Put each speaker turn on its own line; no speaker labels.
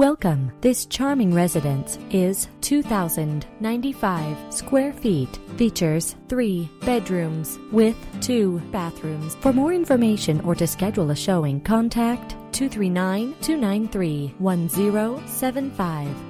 Welcome. This charming residence is 2,095 square feet. Features three bedrooms with two bathrooms. For more information or to schedule a showing, contact 239 293 1075.